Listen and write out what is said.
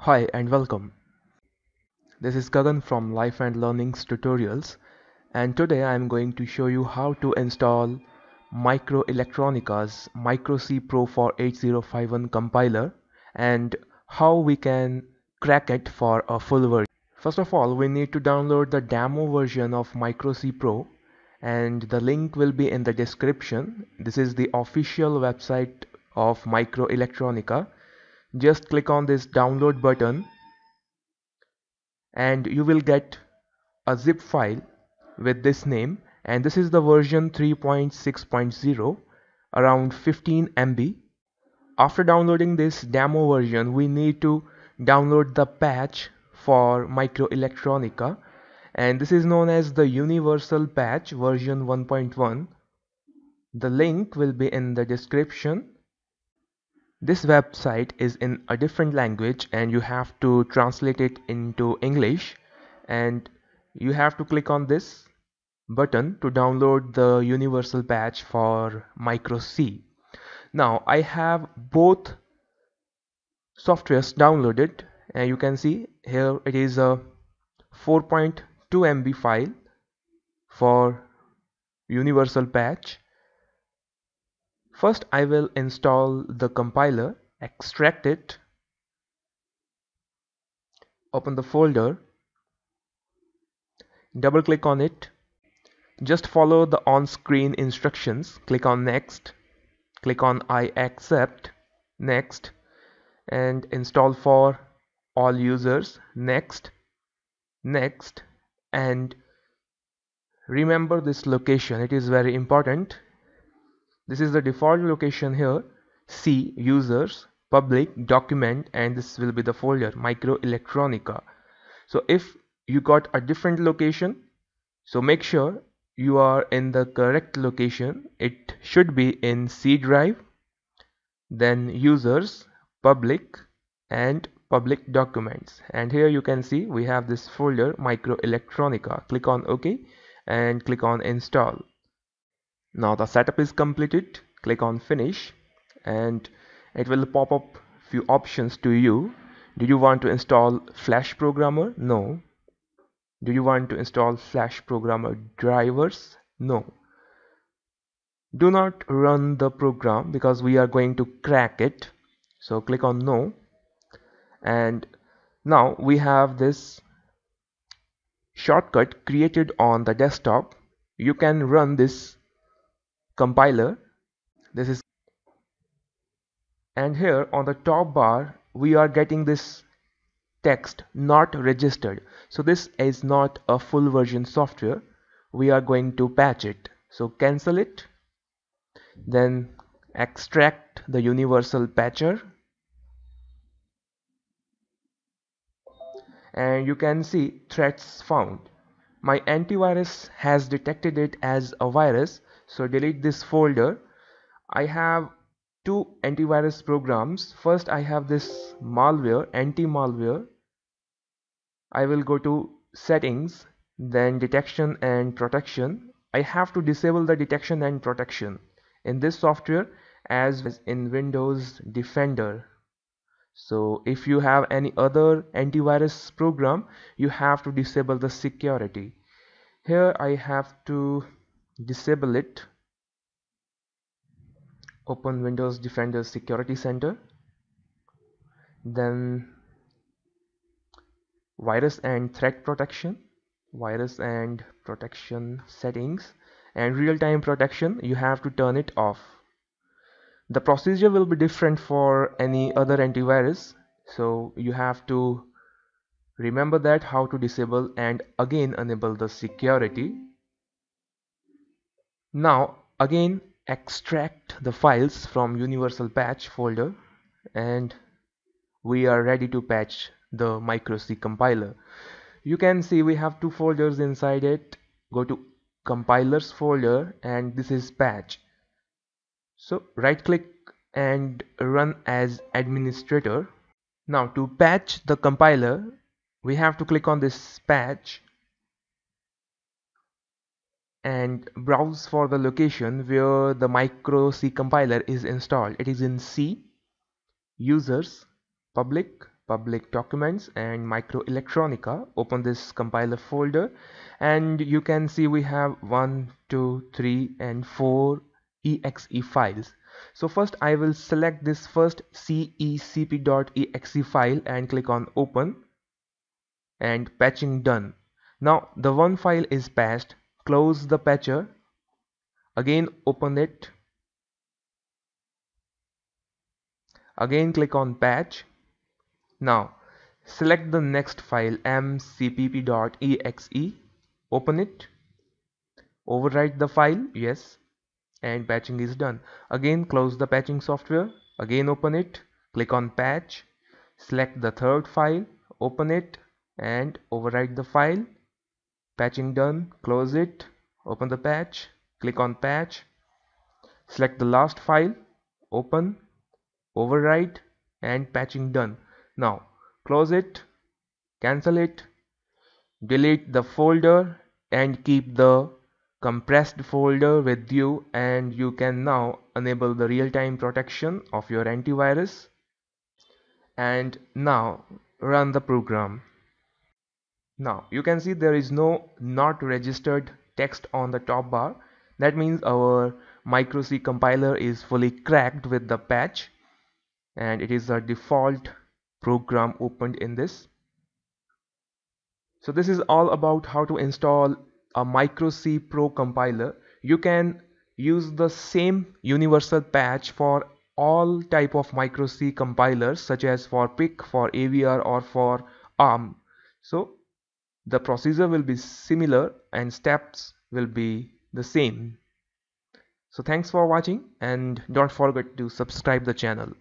Hi and welcome. This is Gagan from Life and Learnings Tutorials and today I am going to show you how to install MikroElektronika's Micro C Pro for 8051 compiler and how we can crack it for a full version. First of all we need to download the demo version of MikroC Pro and the link will be in the description. This is the official website of MikroElektronika just click on this download button and you will get a zip file with this name. And this is the version 3.6.0 around 15 MB after downloading this demo version we need to download the patch for MikroElektronika. And this is known as the universal patch version 1.1 the link will be in the description this website is in a different language and you have to translate it into English. And you have to click on this button to download the universal patch for MikroC. Now I have both softwares downloaded. And you can see here it is a 4.2 MB file for universal patch First I will install the compiler, extract it, open the folder, double click on it, just follow the on-screen instructions, click on next, click on I accept, next and install for all users, next, next and remember this location, it is very important this is the default location here. C users public document and this will be the folder MikroElektronika. So if you got a different location so make sure you are in the correct location. It should be in C drive then users public and public documents. And here you can see we have this folder MikroElektronika. Click on ok and click on install now the setup is completed. Click on finish and it will pop up few options to you. Do you want to install flash programmer? No. Do you want to install flash programmer drivers? No. Do not run the program because we are going to crack it. So click on no. And now we have this shortcut created on the desktop. You can run this compiler. This is and here on the top bar we are getting this text not registered. So this is not a full version software. We are going to patch it. So cancel it then extract the universal patcher. And you can see threats found. My antivirus has detected it as a virus so delete this folder. I have two antivirus programs. First I have this malware anti-malware. I will go to settings then detection and protection. I have to disable the detection and protection in this software as in Windows Defender. So if you have any other antivirus program you have to disable the security. Here I have to disable it open Windows Defender Security Center then virus and threat protection virus and protection settings and real-time protection you have to turn it off. The procedure will be different for any other antivirus so you have to remember that how to disable and again enable the security now again extract the files from universal patch folder and we are ready to patch the MikroC compiler. You can see we have two folders inside it. Go to compilers folder and this is patch. So right click and run as administrator. Now to patch the compiler we have to click on this patch and browse for the location where the MikroC compiler is installed. It is in C users public public documents and MikroElektronika open this compiler folder and you can see we have one two three and four exe files. So first I will select this first cecp.exe file and click on open and patching done. Now the one file is patched close the patcher again open it again click on patch. Now select the next file mcpp.exe open it overwrite the file yes and patching is done. Again close the patching software again open it click on patch select the third file open it and overwrite the file patching done close it open the patch click on patch select the last file open overwrite and patching done. Now close it cancel it delete the folder and keep the compressed folder with you and you can now enable the real-time protection of your antivirus. And now run the program now you can see there is no not registered text on the top bar. That means our MikroC compiler is fully cracked with the patch and it is a default program opened in this. So this is all about how to install a MikroC pro compiler. You can use the same universal patch for all type of MikroC compilers such as for PIC for AVR or for ARM so the procedure will be similar and steps will be the same. So thanks for watching and don't forget to subscribe the channel